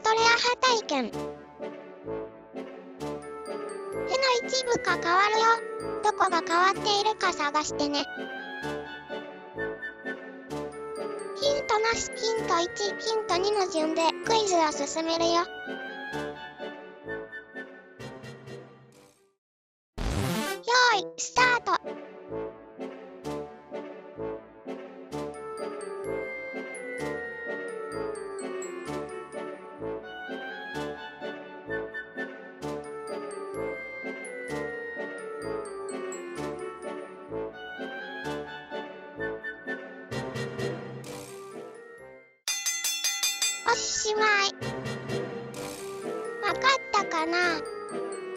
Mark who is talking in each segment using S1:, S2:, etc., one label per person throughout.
S1: トレア派体験。絵の一部が変わるよ。どこが変わっているか探してね。ヒントなし。ヒント1ヒント2の順でクイズを進めるよ。よーいスタート。おしまい。わかったかな？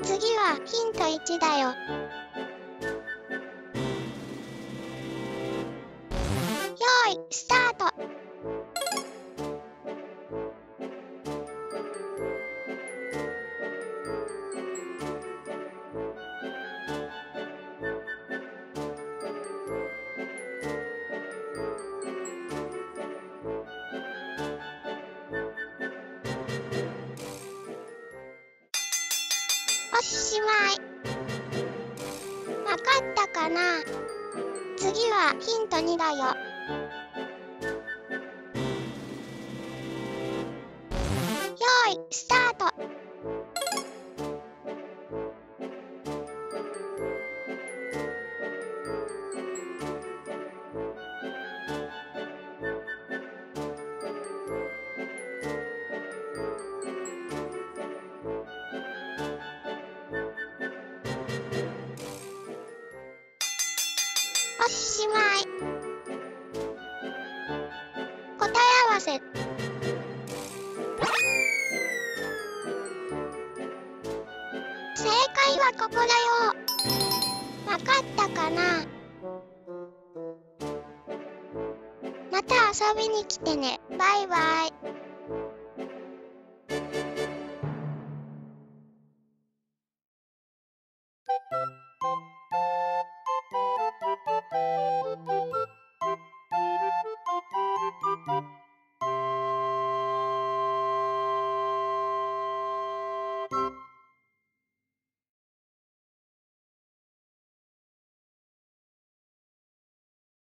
S1: 次はヒント1だよ。よーいスタート。おしまいわかったかな？次はヒント2だよ。よーいスタート！しまい。答え合わせ。正解はここだよ。わかったかな？また遊びに来てね。バイバイ。